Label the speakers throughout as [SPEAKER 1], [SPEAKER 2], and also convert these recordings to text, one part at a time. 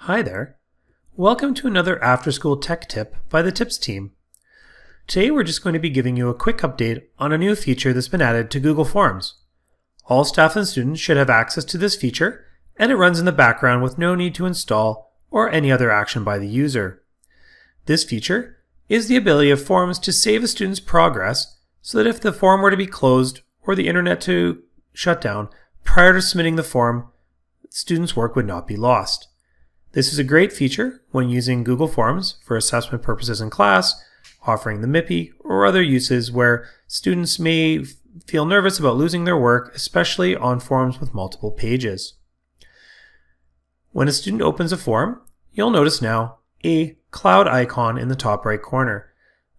[SPEAKER 1] Hi there. Welcome to another after school tech tip by the TIPS team. Today we're just going to be giving you a quick update on a new feature that's been added to Google Forms. All staff and students should have access to this feature, and it runs in the background with no need to install or any other action by the user. This feature is the ability of Forms to save a student's progress so that if the form were to be closed or the internet to shut down prior to submitting the form, students' work would not be lost. This is a great feature when using Google Forms for assessment purposes in class, offering the MIPI, or other uses where students may feel nervous about losing their work, especially on forms with multiple pages. When a student opens a form, you'll notice now a cloud icon in the top right corner.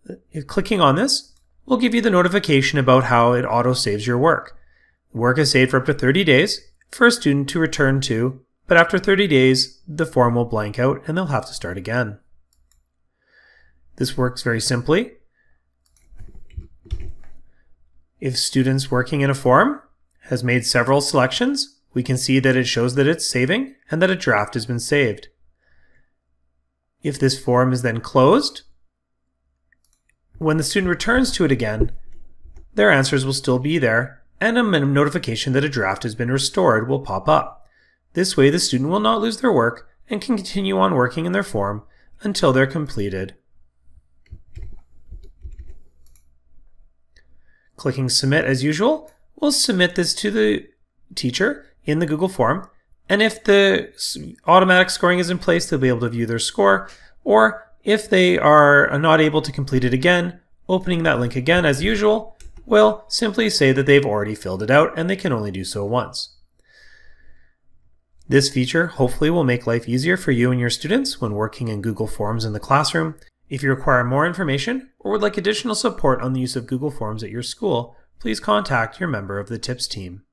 [SPEAKER 1] Uh, clicking on this will give you the notification about how it auto saves your work. work is saved for up to 30 days for a student to return to but after 30 days, the form will blank out and they'll have to start again. This works very simply. If students working in a form has made several selections, we can see that it shows that it's saving and that a draft has been saved. If this form is then closed, when the student returns to it again, their answers will still be there and a notification that a draft has been restored will pop up. This way the student will not lose their work and can continue on working in their form until they're completed. Clicking Submit as usual will submit this to the teacher in the Google form, and if the automatic scoring is in place, they'll be able to view their score, or if they are not able to complete it again, opening that link again as usual will simply say that they've already filled it out and they can only do so once. This feature hopefully will make life easier for you and your students when working in Google Forms in the classroom. If you require more information or would like additional support on the use of Google Forms at your school, please contact your member of the TIPS team.